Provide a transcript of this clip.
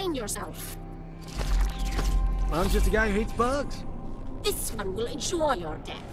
Contain yourself. I'm just a guy who hates bugs. This one will ensure your death.